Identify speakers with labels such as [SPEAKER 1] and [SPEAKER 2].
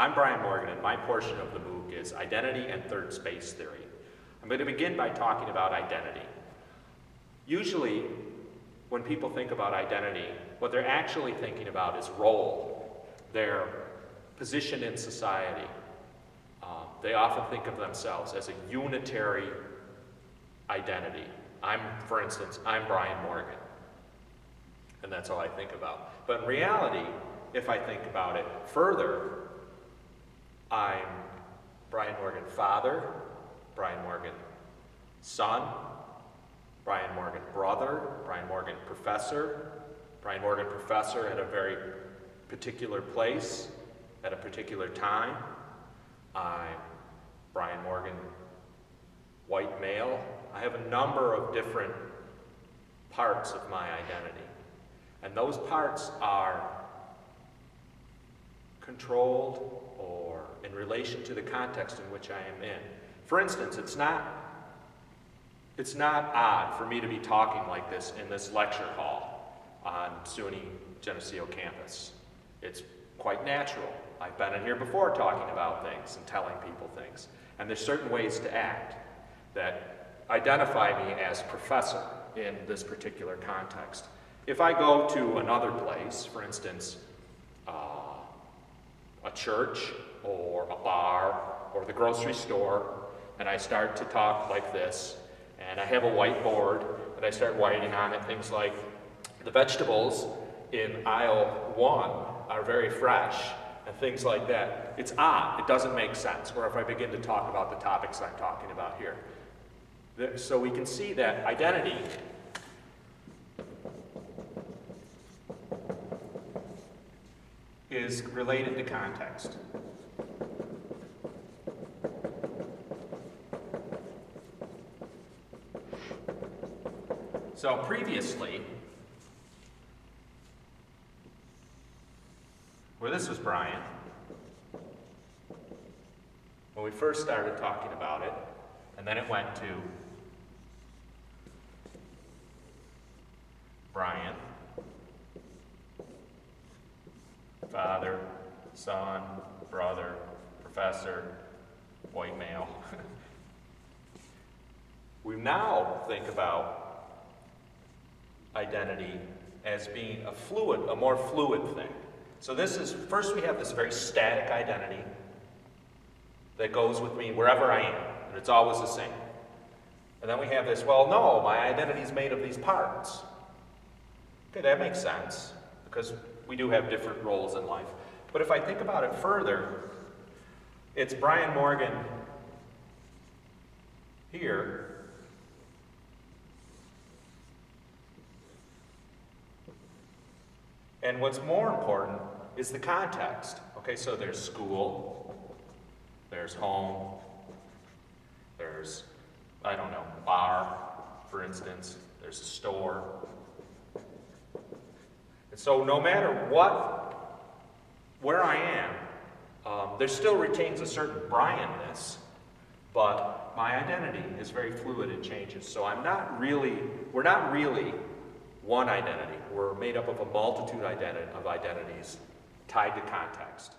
[SPEAKER 1] I'm Brian Morgan, and my portion of the MOOC is Identity and Third Space Theory. I'm going to begin by talking about identity. Usually, when people think about identity, what they're actually thinking about is role, their position in society. Uh, they often think of themselves as a unitary identity. I'm, for instance, I'm Brian Morgan. And that's all I think about. But in reality, if I think about it further, I'm Brian Morgan father, Brian Morgan son, Brian Morgan brother, Brian Morgan professor, Brian Morgan professor at a very particular place, at a particular time. I'm Brian Morgan white male. I have a number of different parts of my identity. And those parts are controlled or in relation to the context in which I am in. For instance, it's not, it's not odd for me to be talking like this in this lecture hall on SUNY Geneseo campus. It's quite natural. I've been in here before talking about things and telling people things. And there's certain ways to act that identify me as professor in this particular context. If I go to another place, for instance, uh, a church or a bar or the grocery store, and I start to talk like this, and I have a whiteboard, and I start writing on it things like, the vegetables in aisle one are very fresh, and things like that. It's odd, it doesn't make sense, or if I begin to talk about the topics I'm talking about here. So we can see that identity is related to context. So previously, where this was Brian, when we first started talking about it, and then it went to Brian, father, son, brother, professor, white male. we now think about identity as being a fluid, a more fluid thing. So this is, first we have this very static identity that goes with me wherever I am, and it's always the same. And then we have this, well, no, my identity is made of these parts. Okay, that makes sense, because we do have different roles in life. But if I think about it further, it's Brian Morgan here. And what's more important is the context. Okay, so there's school, there's home, there's, I don't know, bar, for instance, there's a store, and so no matter what, where I am, um, there still retains a certain Brianness, but my identity is very fluid and changes. So I'm not really, we're not really one identity. We're made up of a multitude of identities tied to context.